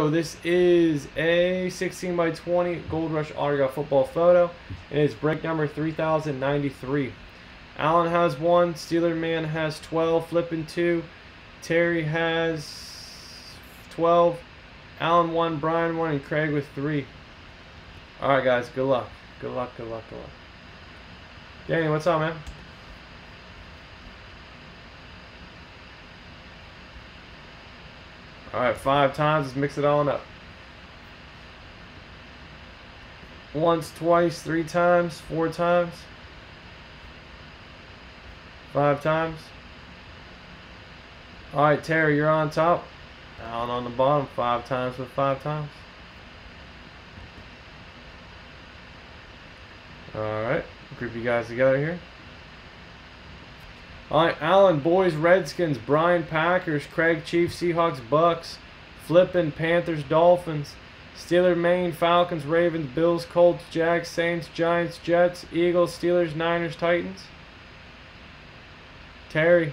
So this is a 16 by 20 Gold Rush autograph football photo, and it's break number 3093. Allen has one, Steeler Man has 12, flipping two, Terry has 12, Allen one, Brian one, and Craig with three. All right, guys, good luck. Good luck, good luck, good luck. Danny, what's up, man? All right, five times. Let's mix it all up. Once, twice, three times, four times, five times. All right, Terry, you're on top. Allen on the bottom, five times with five times. All right, group you guys together here. All right, Allen, Boys, Redskins, Brian, Packers, Craig, Chiefs, Seahawks, Bucs, Flippin, Panthers, Dolphins, Steeler, Man, Falcons, Ravens, Bills, Colts, Jags, Saints, Giants, Jets, Eagles, Steelers, Niners, Titans. Terry.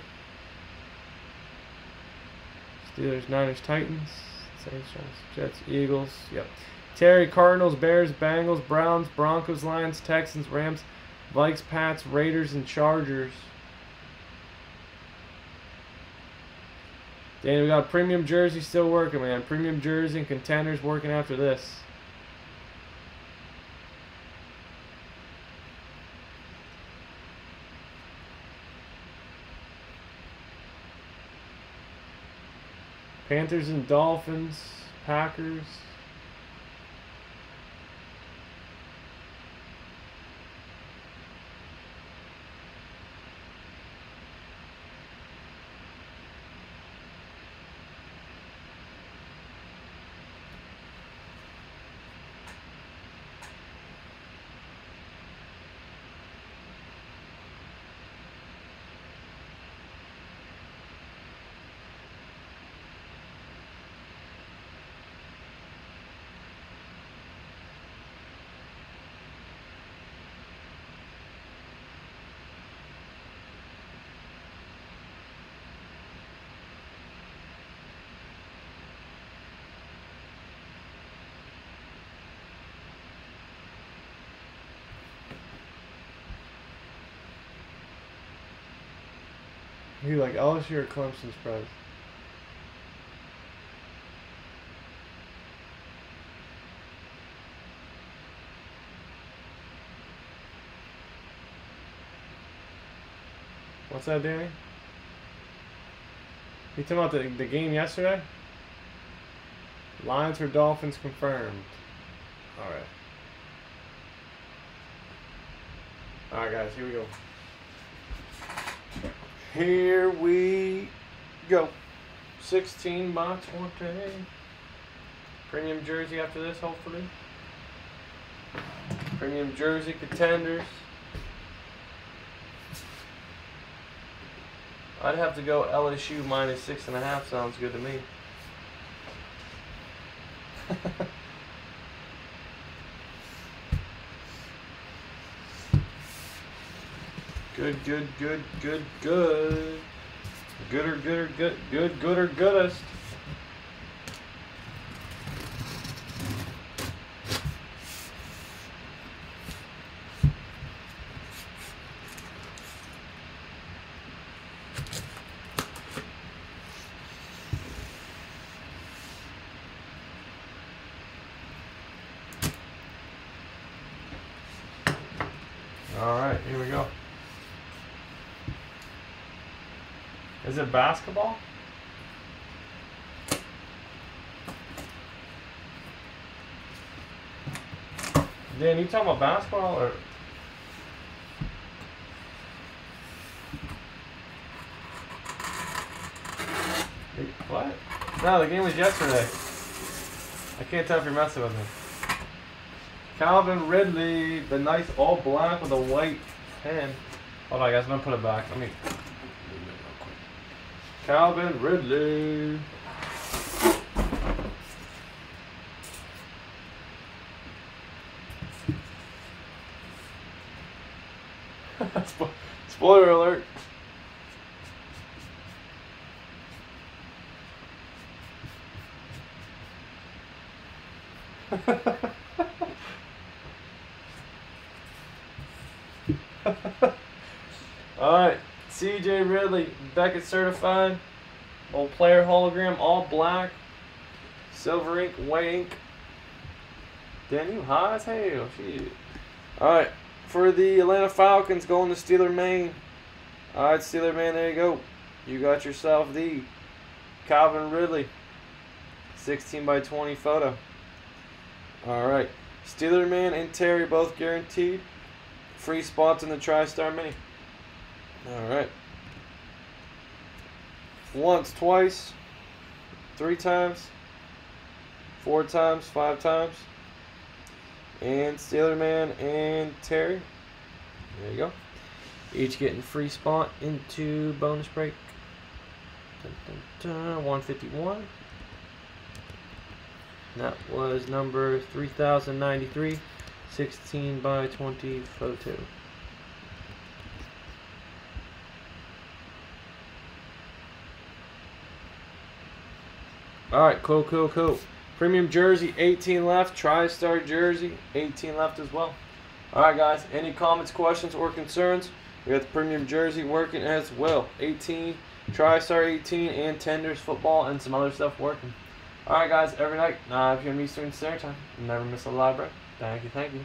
Steelers, Niners, Titans, Saints, Giants, Jets, Eagles. Yep. Terry, Cardinals, Bears, Bengals, Browns, Broncos, Lions, Texans, Rams, Vikes, Pats, Raiders, and Chargers. Danny, we got premium jersey still working, man. Premium jersey and contenders working after this. Panthers and Dolphins, Packers. You like LSU or Clemson's spread? What's that, Danny? You talking about the, the game yesterday? Lions or Dolphins confirmed. Alright. Alright guys, here we go. Here we go. 16 by 20. Premium jersey after this, hopefully. Premium jersey contenders. I'd have to go LSU minus six and a half. Sounds good to me. good, good, good, good, good. Gooder, gooder, good, good, gooder, goodest. All right, here we go. Is it basketball? Dan, you talking about basketball or? What? No, the game was yesterday. I can't tell if you're messing with me. Calvin Ridley, the nice all black with a white pen. Hold on, guys. I'm gonna put it back. Let me. Calvin Ridley. Spoiler alert. Alright, CJ Ridley, Beckett certified. Old player hologram, all black. Silver ink, white ink. Damn, you high as hell. Shit. Alright, for the Atlanta Falcons going to Steeler Man. Alright, Steeler Man, there you go. You got yourself the Calvin Ridley 16 by 20 photo. Alright, Steeler Man and Terry both guaranteed. Free spots in the TriStar Mini. Alright. Once, twice, three times, four times, five times. And Steeler Man and Terry. There you go. Each getting free spot into bonus break. Dun, dun, dun, 151. That was number 3093, 16 by 20 photo. Alright, cool, cool, cool. Premium jersey, 18 left. TriStar jersey, 18 left as well. Alright, guys, any comments, questions, or concerns? We got the premium jersey working as well. 18, TriStar 18, and Tenders football, and some other stuff working. Alright, guys, every night, 9 p.m. Eastern Standard Time. Never miss a live break. Thank you, thank you.